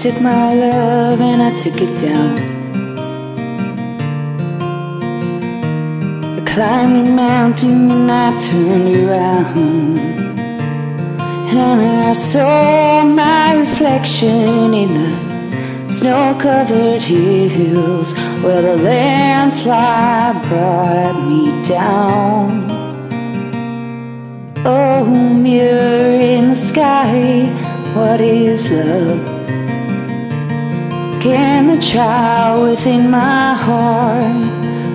took my love and I took it down. I climbed a mountain and I turned around. And I saw my reflection in the snow covered hills where the landslide brought me down. Oh, mirror in the sky, what is love? Child within my heart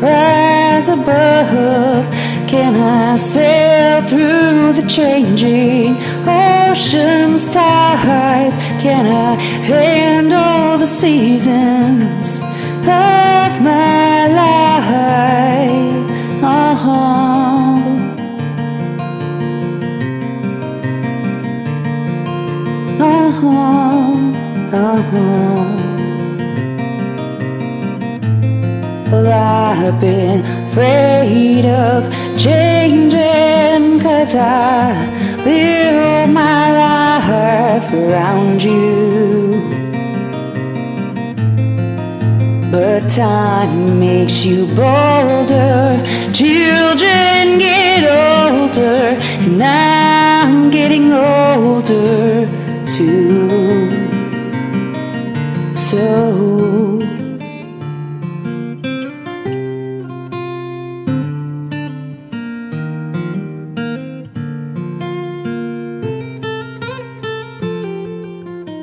rise above? Can I sail through the changing ocean's tides? Can I handle the seasons of my life? Uh-huh. Uh-huh, uh-huh. Well, I've been afraid of changing Cause I built my life around you. But time makes you bolder Children get older And I'm getting older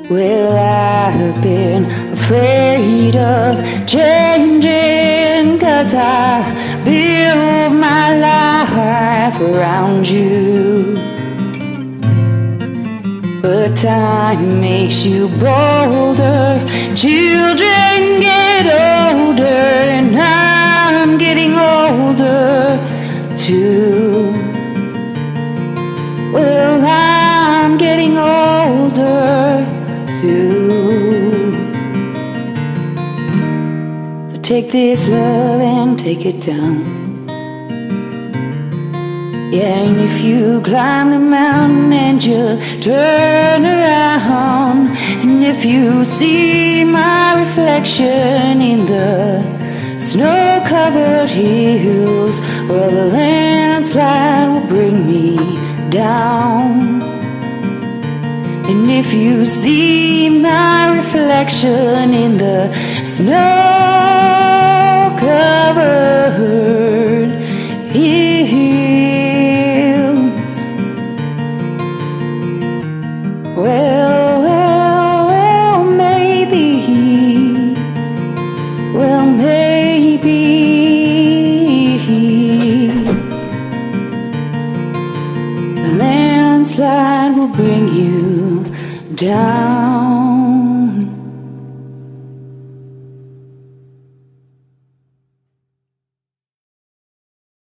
Well, I've been afraid of changing? Cause I built my life around you. But time makes you bolder. Children get older And I'm getting older too take this love and take it down. Yeah, and if you climb the mountain and you turn around, and if you see my reflection in the snow covered hills, well, the landslide will bring me down. And if you see my reflection in the snow landslide will bring you down.